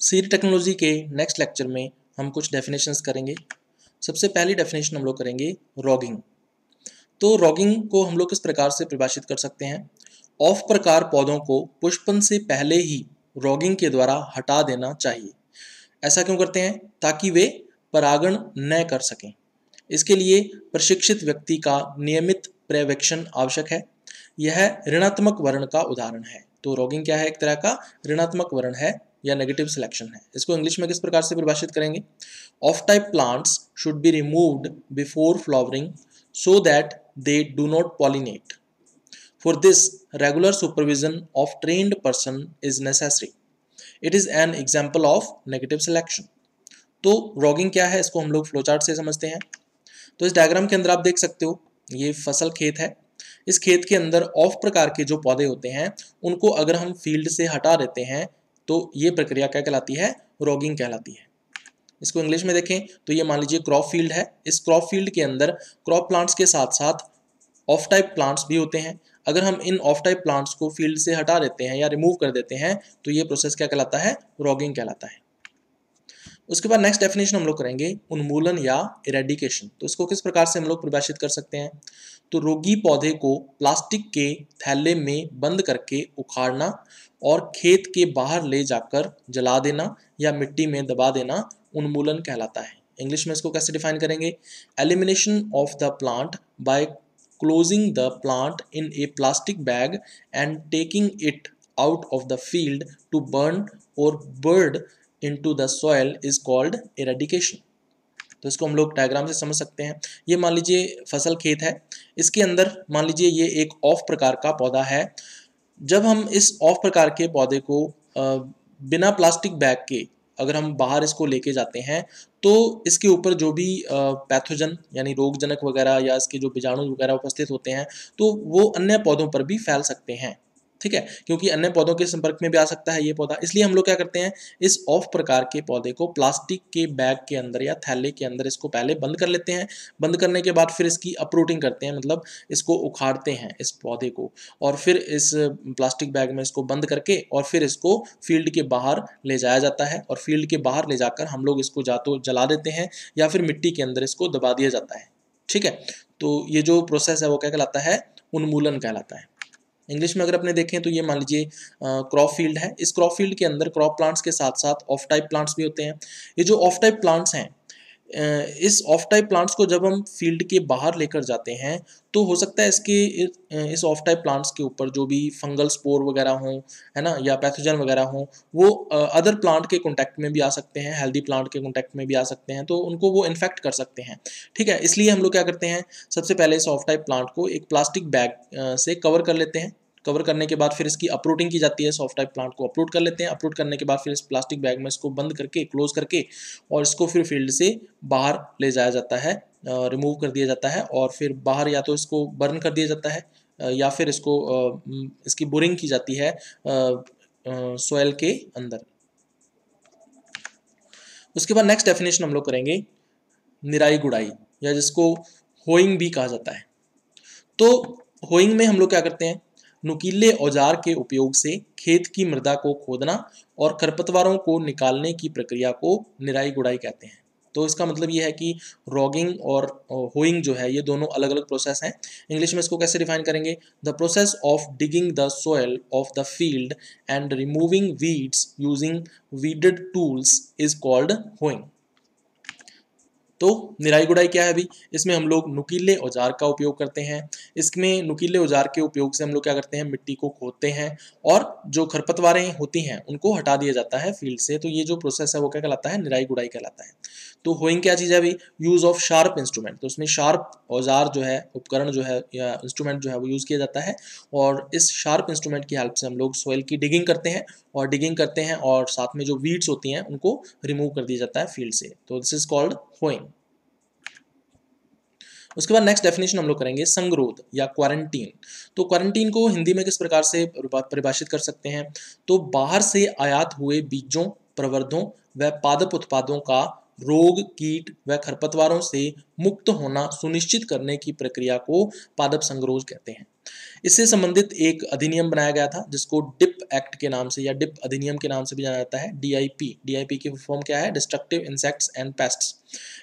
Seed technology के next lecture में हम कुछ डेफिनेशंस करेंगे। सबसे पहली डेफिनेशन हम लोग करेंगे रॉगिंग तो रॉगिंग को हम लोग किस प्रकार से परिभाषित कर सकते हैं? ऑफ़ प्रकार पौधों को पुष्पन से पहले ही रॉगिंग के द्वारा हटा देना चाहिए। ऐसा क्यों करते हैं? ताकि वे परागण न कर सकें। इसके लिए प्रशिक्षित व्यक्ति का नियमित पर्यवेक्षण आवश्यक है। यह ऋणात्मक वर्ण का उदाहरण है। तो रॉगिंग क्या है एक तरह का? ऋणात्मक वर्ण है। या नेगेटिव सिलेक्शन है। इसको इंग्लिश में किस प्रकार से परिभाषित करेंगे? Off type plants should be removed before flowering so that they do not pollinate for this regular supervision of trained person is necessary it is an example of negative selection तो ragging क्या है? इसको हम लोग flowchart से समझते हैं। तो इस डायग्राम के अंदर आप देख सकते हो, ये फ़सल खेत है। इस खेत के अंदर ऑफ़ प्रकार के जो पौधे होते हैं, उनको अगर हम फ़ील्ड से हटा देते हैं तो ये प्रक्रिया क्या कहलाती है? रॉगिंग कहलाती है। इसको इंग्लिश में देखें तो ये मान लीजिए क्रॉप फ़ील्ड है। इस क्रॉप फ़ील्ड के अंदर क्रॉप प्लांट्स के साथ साथ ऑफ़ टाइप प्लांट्स भी होते हैं। अगर हम इन ऑफ़ टाइप प्लांट्स को फ़ील्ड से हटा देते हैं या रिमूव कर देते हैं तो ये प्रोसेस क्या कहलाता है? रॉगिंग कहलाता है। उसके बाद नेक्स्ट डेफिनेशन हम लोग करेंगे उन्मूलन या इरेडिकेशन तो इसको किस प्रकार से हम लोग परिभाषित कर सकते हैं? तो रोगी पौधे को प्लास्टिक के थैले में बंद करके उखाड़ना और खेत के बाहर ले जाकर जला देना या मिट्टी में दबा देना उन्मूलन कहलाता है। इंग्लिश में इसको कैसे डिफाइन करेंगे? Elimination of the plant by closing the plant in a plastic bag and taking it out of the field to burn or bury into the soil is called eradication तो इसको हम लोग diagram से समझ सकते हैं। ये मान लीजिए फ़सल खेत है। इसके अंदर मान लीजिए ये एक ऑफ़ प्रकार का पौधा है। जब हम इस ऑफ़ प्रकार के पौधे को बिना प्लास्टिक बैग के अगर हम बाहर इसको लेके जाते हैं तो इसके ऊपर जो भी पैथोजन यानी रोगजनक वगैरह या इसके जो बीजाणु वगैरह उपस्थित होते हैं तो वो अन्य पौधों पर भी फैल सकते हैं। ठीक है? क्योंकि अन्य पौधों के संपर्क में भी आ सकता है ये पौधा। इसलिए हम लोग क्या करते हैं, इस ऑफ़ प्रकार के पौधे को प्लास्टिक के बैग के अंदर या थैले के अंदर इसको पहले बंद कर लेते हैं। बंद करने के बाद फिर इसकी अप्रूटिंग करते हैं मतलब इसको उखाड़ते हैं इस पौधे को। और फिर इस प्लास्टिक बैग में इसको बंद करके और फिर इसको फ़ील्ड के बाहर ले जाया जाता है और फ़ील्ड के बाहर ले जाकर हम लोग इसको जा तो जला देते हैं या फिर मिट्टी के अंदर इसको दबा दिया जाता है। ठीक है? तो ये जो प्रोसेस है वो क्या कहलाता है? उन्मूलन कहलाता है। इंग्लिश में अगर अपने देखें तो ये मान लीजिए क्रॉप फ़ील्ड है। इस क्रॉप फ़ील्ड के अंदर क्रॉप प्लांट्स के साथ साथ ऑफ़ टाइप प्लांट्स भी होते हैं। ये जो ऑफ़ टाइप प्लांट्स हैं इस ऑफ़ टाइप प्लांट्स को जब हम फ़ील्ड के बाहर लेकर जाते हैं तो हो सकता है इसके इस ऑफ़ टाइप प्लांट्स के ऊपर जो भी फंगल स्पोर वगैरह हों, है ना, या पैथोजन वगैरह हों, वो अदर प्लांट के कॉन्टैक्ट में भी आ सकते हैं हेल्दी प्लांट के कॉन्टैक्ट में भी आ सकते हैं तो उनको वो इन्फेक्ट कर सकते हैं। ठीक है, इसलिए हम लोग क्या करते हैं, सबसे पहले इस ऑफ़ टाइप प्लांट को एक प्लास्टिक बैग से कवर कर लेते हैं। कवर करने के बाद फिर इसकी अप्रूटिंग की जाती है सॉफ्ट टाइप प्लांट को अप्रूट कर लेते हैं। अप्रूट करने के बाद फिर इस प्लास्टिक बैग में इसको बंद करके क्लोज करके और इसको फिर फ़ील्ड से बाहर ले जाया जाता है रिमूव कर दिया जाता है और फिर बाहर या तो इसको बर्न कर दिया जाता है या फिर इसको इसकी बोरिंग की जाती है सोयल के अंदर। उसके बाद नेक्स्ट डेफिनेशन हम लोग करेंगे, निराई गुड़ाई, या जिसको होइंग भी कहा जाता है। तो होइंग में हम लोग क्या करते हैं? नुकीले औज़ार के उपयोग से खेत की मृदा को खोदना और खरपतवारों को निकालने की प्रक्रिया को निराई गुड़ाई कहते हैं। तो इसका मतलब ये है कि रॉगिंग और होइंग जो है, ये दोनों अलग अलग प्रोसेस हैं। इंग्लिश में इसको कैसे डिफाइन करेंगे? The process of digging the soil of the field and removing weeds using weeded tools is called hoeing तो निराई गुड़ाई क्या है अभी? इसमें हम लोग नुकीले औज़ार का उपयोग करते हैं। इसमें नुकीले औज़ार के उपयोग से हम लोग क्या करते हैं? मिट्टी को खोदते हैं और जो खरपतवारें होती हैं, उनको हटा दिया जाता है फ़ील्ड से। तो ये जो प्रोसेस है, वो क्या कहलाता है? निराई गुड़ाई कहलाता है। तो होइंग क्या चीज़ है अभी? यूज़ ऑफ़ शार्प इंस्ट्रूमेंट तो उसमें शार्प औज़ार जो है, उपकरण जो है, या इंस्ट्रूमेंट जो है, वो यूज़ किया जाता है। और इस शार्प इंस्ट्रूमेंट की हेल्प से हम लोग सोयल की डिगिंग करते हैं और डिगिंग करते हैं और साथ में जो वीड्स होती हैं, उनको रिमूव कर दिया जाता है फ़ील्ड से। तो दिस इज़ कॉल्ड होइंग उसके बाद नेक्स्ट डेफिनेशन हम लोग करेंगे संगरोध या क्वारंटीन तो क्वारंटीन को हिंदी में किस प्रकार से परिभाषित कर सकते हैं? तो बाहर से आयात हुए बीजों, प्रवर्धों व पादप उत्पादों का रोग, कीट व खरपतवारों से मुक्त होना सुनिश्चित करने की प्रक्रिया को पादप संगरोध कहते हैं। इससे संबंधित एक अधिनियम बनाया गया था, जिसको डिप एक्ट के नाम से या डिप अधिनियम के नाम से भी जाना जाता है डीआईपी डीआईपी की फॉर्म क्या है? डिस्ट्रक्टिव इंसेक्ट्स एंड पेस्ट्स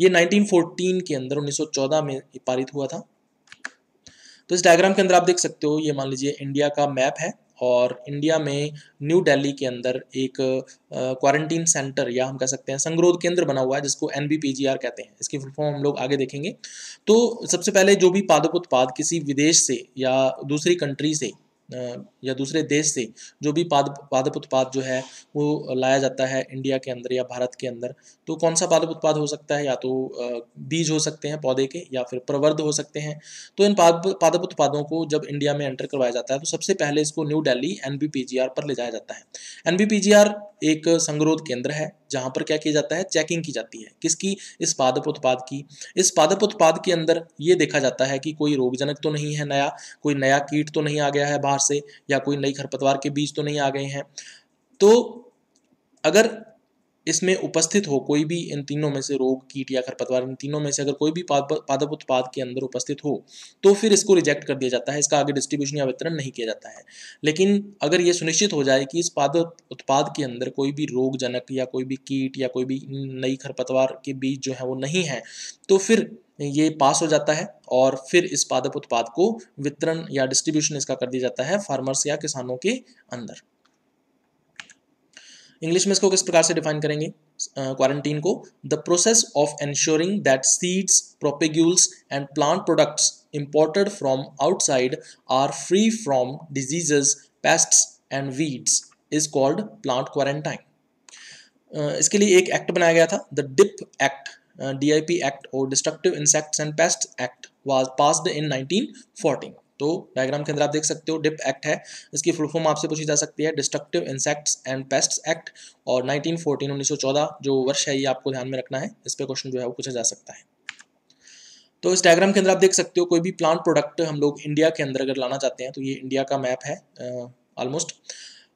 ये 1914 के अंदर 1914 में पारित हुआ था। तो इस डायग्राम के अंदर आप देख सकते हो, ये मान लीजिए इंडिया का मैप है। और इंडिया में न्यू दिल्ली के अंदर एक क्वारंटीन सेंटर या हम कह सकते हैं संगरोध केंद्र बना हुआ है, जिसको एनबीपीजीआर कहते हैं। इसकी फुल फॉर्म हम लोग आगे देखेंगे। तो सबसे पहले जो भी पादप उत्पाद किसी विदेश से या दूसरी कंट्री से या दूसरे देश से जो भी पाद पादप उत्पाद जो है, वो लाया जाता है इंडिया के अंदर या भारत के अंदर तो कौन सा पादप उत्पाद हो सकता है? या तो बीज हो सकते हैं पौधे के या फिर प्रवर्ध हो सकते हैं। तो इन पादप उत्पादों को जब इंडिया में एंटर करवाया जाता है तो सबसे पहले इसको न्यू डेली एन पर ले जाया जाता है। एन एक संगरोध केंद्र है, जहाँ पर क्या किया जाता है? चेकिंग की जाती है। किसकी? इस पादप उत्पाद की। इस पादप उत्पाद के अंदर ये देखा जाता है कि कोई रोगजनक तो नहीं है नया, कोई नया कीट तो नहीं आ गया है बाहर से, या कोई नई खरपतवार के बीज तो नहीं आ गए हैं। तो अगर इसमें उपस्थित हो कोई भी इन तीनों में से रोग, कीट या खरपतवार, इन तीनों में से अगर कोई भी पादप उत्पाद के अंदर उपस्थित हो तो फिर इसको रिजेक्ट कर दिया जाता है। इसका आगे डिस्ट्रीब्यूशन या वितरण नहीं किया जाता है। लेकिन अगर ये सुनिश्चित हो जाए कि इस पादप उत्पाद के अंदर कोई भी रोगजनक या कोई भी कीट या कोई भी नई खरपतवार के बीज जो है वो नहीं है तो फिर ये पास हो जाता है और फिर इस पादप उत्पाद को वितरण या डिस्ट्रीब्यूशन इसका कर दिया जाता है फार्मर्स या किसानों के अंदर। इंग्लिश में इसको किस प्रकार से डिफाइन करेंगे? क्वारंटीन को। The process of ensuring that seeds propagules and plant products imported from outside are free from diseases pests and weeds is called plant quarantine इसके लिए एक एक्ट बनाया गया था। The DIP act DIP act और destructive insects and pest act was passed in 1914 तो diagram के अंदर आप देख सकते हो डिप एक्ट है। इसकी फुल फॉर्म आपसे पूछी जा सकती है destructive insects and pests act और 1914 1914 जो वर्ष है ये आपको ध्यान में रखना है, इस पर क्वेश्चन जो है वो पूछा जा सकता है। तो इस डायग्राम के अंदर आप देख सकते हो, कोई भी प्लांट प्रोडक्ट हम लोग इंडिया के अंदर अगर लाना चाहते हैं तो ये इंडिया का मैप है ऑलमोस्ट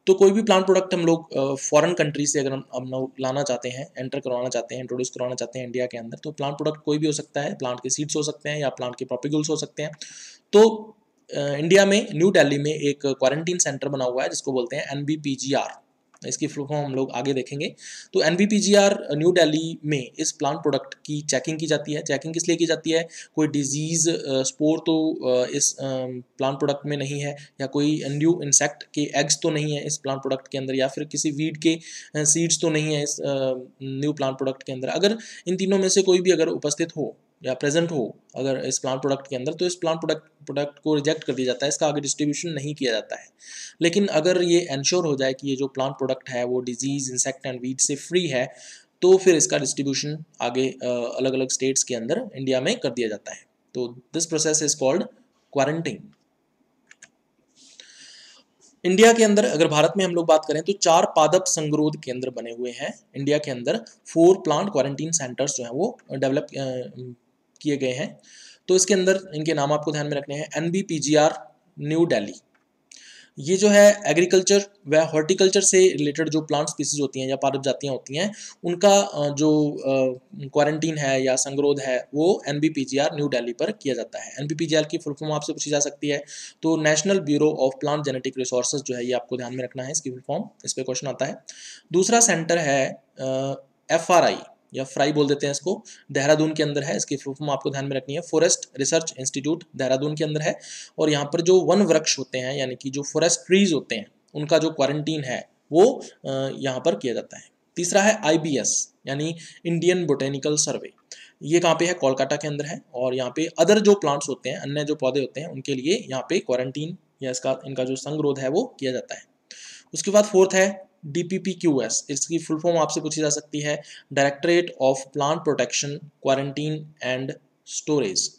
तो कोई भी प्लांट प्रोडक्ट हम लोग फॉरेन कंट्री से अगर हम हम लोग लाना चाहते हैं एंटर करवाना चाहते हैं इंट्रोड्यूस करवाना चाहते हैं इंडिया के अंदर तो प्लांट प्रोडक्ट कोई भी हो सकता है प्लांट के सीड्स हो सकते हैं या प्लांट के प्रॉपिगल्स हो सकते हैं। तो इंडिया में, न्यू दिल्ली में एक क्वारंटीन सेंटर बना हुआ है, जिसको बोलते हैं एनबीपीजीआर इसकी फॉर्म हम लोग आगे देखेंगे। तो एनबीपीजीआर न्यू दिल्ली में इस प्लांट प्रोडक्ट की चेकिंग की जाती है। चेकिंग किस लिए की जाती है? कोई डिज़ीज़ स्पोर तो इस प्लांट प्रोडक्ट में नहीं है, या कोई न्यू इंसेक्ट के एग्स तो नहीं है इस प्लांट प्रोडक्ट के अंदर, या फिर किसी वीड के सीड्स तो नहीं है इस न्यू प्लांट प्रोडक्ट के अंदर। अगर इन तीनों में से कोई भी अगर उपस्थित हो, या प्रेजेंट हो, अगर इस प्लांट प्रोडक्ट के अंदर तो इस प्लांट प्रोडक्ट प्रोडक्ट को रिजेक्ट कर दिया जाता है, इसका आगे डिस्ट्रीब्यूशन नहीं किया जाता है। लेकिन अगर ये इंश्योर हो जाए कि ये जो प्लांट प्रोडक्ट है, वो डिज़ीज़ इंसेक्ट एंड वीड से फ्री है तो फिर इसका डिस्ट्रीब्यूशन आगे अलग अलग स्टेट्स के अंदर इंडिया में कर दिया जाता है। तो this process is called quarantine India के अंदर अगर भारत में हम लोग बात करें तो चार पादप संगरोध केंद्र बने हुए हैं। इंडिया के अंदर फोर प्लांट क्वारंटीन सेंटर्स जो हैं, वो डेवलप किए गए हैं। तो इसके अंदर इनके नाम आपको ध्यान में रखने हैं N B P G R New Delhi ये जो है एग्रीकल्चर व हॉर्टिकल्चर से रिलेटेड जो प्लांट स्पीसीज होती हैं या पारप जातियाँ होती हैं, उनका जो क्वारंटीन है या संगरोध है, वो N B P G R New Delhi पर किया जाता है। N B P G R की फुल फॉर्म आपसे पूछी जा सकती है। तो National Bureau of Plant Genetic Resources जो है, ये आपको ध्यान में रखना है, इसकी फुल फॉर्म इस पर क्वेश्चन आता है। दूसरा सेंटर है एफ़ आर आई या फ्राई बोल देते हैं इसको। देहरादून के अंदर है, इसकी फुल फॉर्म आपको ध्यान में रखनी है। फॉरेस्ट रिसर्च इंस्टीट्यूट देहरादून के अंदर है और यहाँ पर जो वन वृक्ष होते हैं, यानी कि जो फॉरेस्ट ट्रीज होते हैं, उनका जो क्वारंटीन है, वो यहाँ पर किया जाता है। तीसरा है आईबीएस यानी इंडियन बोटेनिकल सर्वे ये कहाँ पे है? कोलकाता के अंदर है और यहाँ पे अदर जो प्लांट्स होते हैं, अन्य जो पौधे होते हैं, उनके लिए यहाँ पे क्वारंटीन या इसका, इनका जो संगरोध है, वो किया जाता है। उसके बाद फोर्थ है एस इसकी फुल फॉर्म आपसे पूछी जा सकती है Directorate of Plant Protection Quarantine and Storage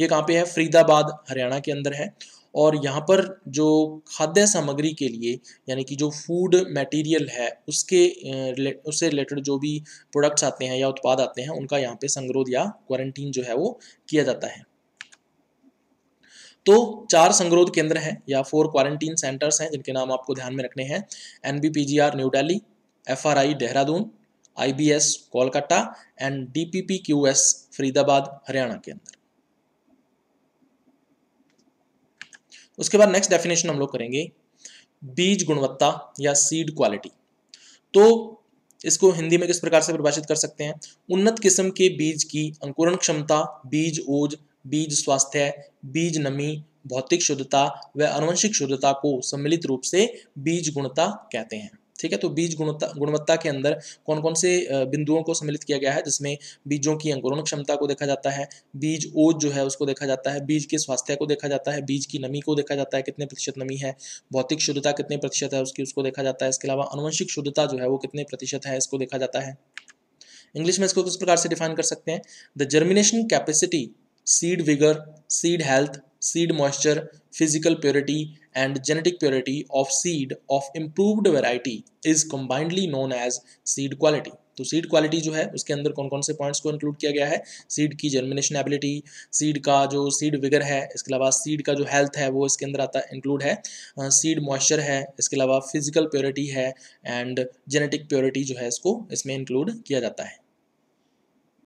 ये कहाँ पे है? फरीदाबाद, हरियाणा के अंदर है। और यहाँ पर जो खाद्य सामग्री के लिए, यानी कि जो फ़ूड मटेरियल है, उसके उससे रिलेटेड जो भी प्रोडक्ट्स आते हैं या उत्पाद आते हैं, उनका यहाँ पे संग्रोध या क्वारंटीन जो है वो किया जाता है। तो चार संगरोध केंद्र हैं या फोर क्वारंटीन सेंटर्स हैं, जिनके नाम आपको ध्यान में रखने हैं। N New Delhi F Dehradun IBS Kolkata and D Faridabad Haryana के अंदर। उसके बाद नेक्स्ट डेफिनेशन हम लोग करेंगे, बीज गुणवत्ता या सीड क्वालिटी तो इसको हिंदी में किस प्रकार से परिभाषित कर सकते हैं? उन्नत किस्म के बीज की अंकुरण क्षमता, बीज ओज बीज स्वास्थ्य बीज नमी, भौतिक शुद्धता व अनुवंशिक शुद्धता को सम्मिलित रूप से बीज गुणता कहते हैं। ठीक है तो बीज गुणवत्ता गुणवत्ता के अंदर कौन कौन से बिंदुओं को सम्मिलित किया गया है, जिसमें बीजों की अंकुरण क्षमता को देखा जाता है, बीज ओज जो है उसको देखा जाता है, बीज के स्वास्थ्य को देखा जाता है, बीज की नमी को देखा जाता है, कितने प्रतिशत नमी है, भौतिक शुद्धता कितने प्रतिशत है, उसकी, उसको देखा जाता है, इसके अलावा अनुवंशिक शुद्धता जो है वो कितने प्रतिशत है, इसको देखा जाता है। इंग्लिश में इसको किस प्रकार से डिफाइन कर सकते हैं? The germination capacity seed vigour seed health seed moisture, physical purity and genetic purity of seed of improved variety is combinedly known as seed quality. तो सीड क्वालिटी जो है उसके अंदर कौन कौन से पॉइंट्स को इंक्लूड किया गया है? सीड की जर्मिनेशन एबिलिटी सीड का जो सीड विगर है इसके अलावा सीड का जो हेल्थ है वो इसके अंदर आता इंक्लूड है। सीड uh, मॉइस्चर है इसके अलावा फ़िज़िकल प्योरिटी है एंड जेनेटिक प्योरिटी जो है इसको इसमें इंक्लूड किया जाता है।